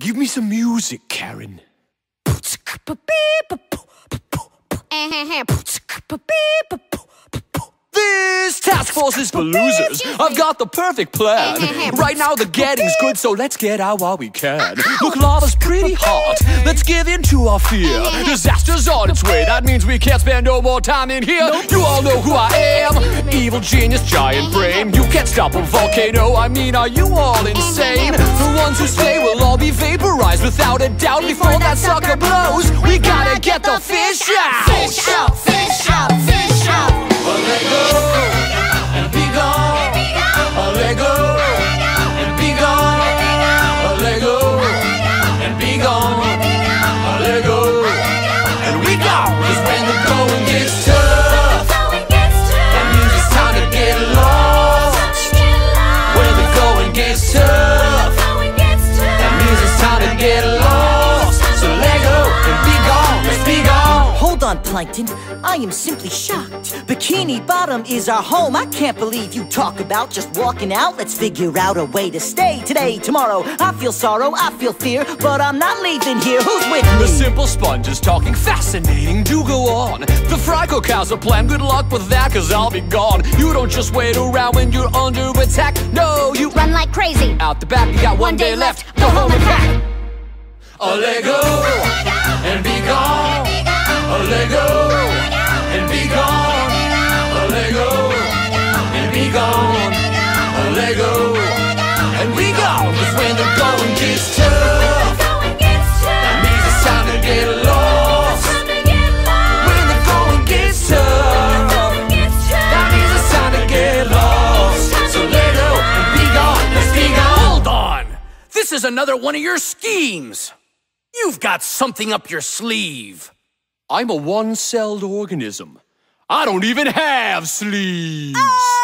Give me some music, Karen. This task force is for losers. I've got the perfect plan. Right now the getting's good, so let's get out while we can. Look, lava's pretty hot. Let's give in to our fear. Disaster's on its way. That means we can't spend no more time in here. You all know who I am. Evil genius, giant brain. You can't stop a volcano. I mean, are you all insane? The ones who stay will all be vaporized without a doubt before that sucker blows. We gotta get the fish out. We gone. 'Cause when the going gets tough, that means it's time to get lost. When the going gets tough, Going gets tough. that means it's time to get lost. On, Plankton. I am simply shocked. Bikini Bottom is our home. I can't believe you talk about just walking out. Let's figure out a way to stay today, tomorrow. I feel sorrow, I feel fear, but I'm not leaving here. Who's with me? The simple sponge is talking fascinating, do go on The fry cook has a plan, good luck with that cause I'll be gone You don't just wait around when you're under attack No, you Run like crazy. out the back, you got one day left Go home and pack A let go and be This is another one of your schemes! You've got something up your sleeve! I'm a one-celled organism. I don't even have sleeves. Oh!